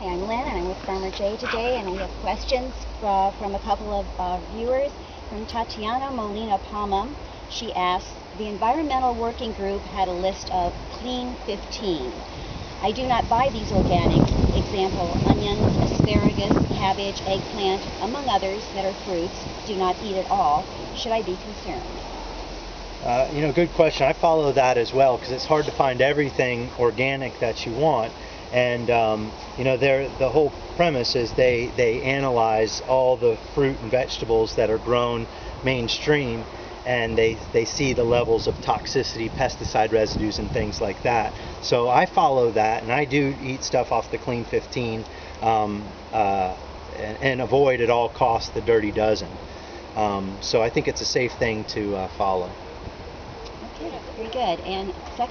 Hi, I'm Lynn, and I'm with Farmer Jay today, and we have questions uh, from a couple of uh, viewers. From Tatiana Molina Palma, she asks, the Environmental Working Group had a list of Clean 15. I do not buy these organic, example, onions, asparagus, cabbage, eggplant, among others that are fruits, do not eat at all. Should I be concerned? Uh, you know, good question. I follow that as well because it's hard to find everything organic that you want. And um, you know, the whole premise is they they analyze all the fruit and vegetables that are grown mainstream, and they they see the levels of toxicity, pesticide residues, and things like that. So I follow that, and I do eat stuff off the Clean 15, um, uh, and, and, avoid at all costs the Dirty Dozen. Um, so I think it's a safe thing to uh, follow. Okay, very good. And second.